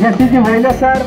यशीची महिला sir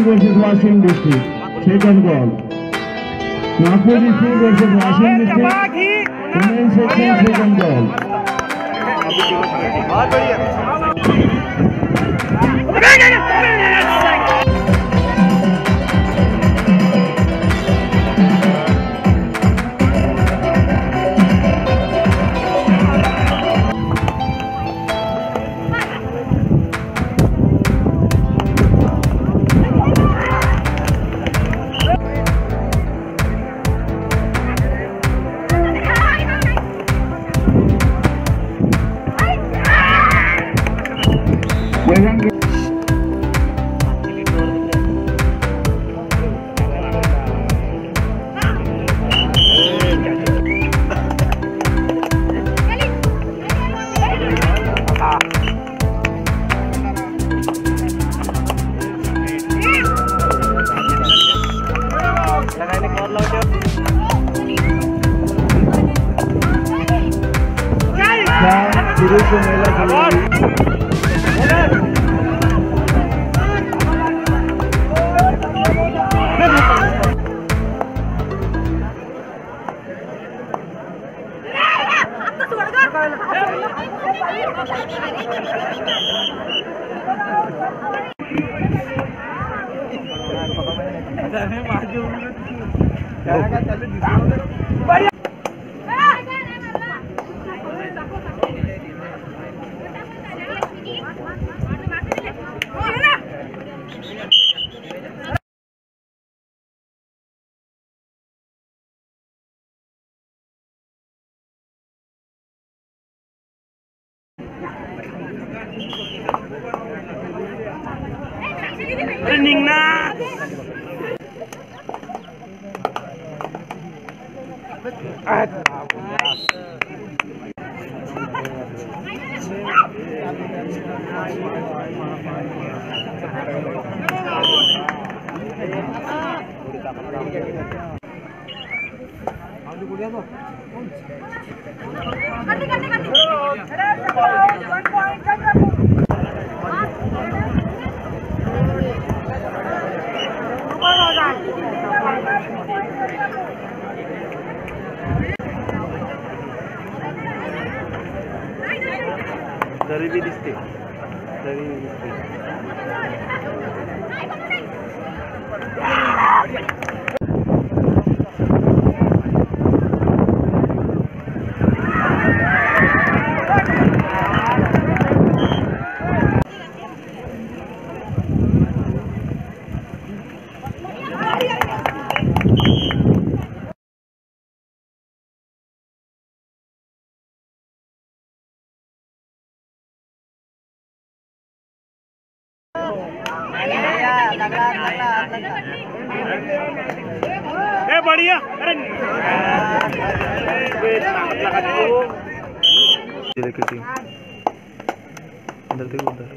district versus Washim district second call Nagpur district versus Washim district men section second call बहुत बढ़िया पुरुष और महिला खिलाड़ी अरे निघना तरी बी दिसते तरी गरिबी दिसते. गरिबी दिसते. ए बढ़िया। अरे ज़िले टीम। अंदर देखो उधर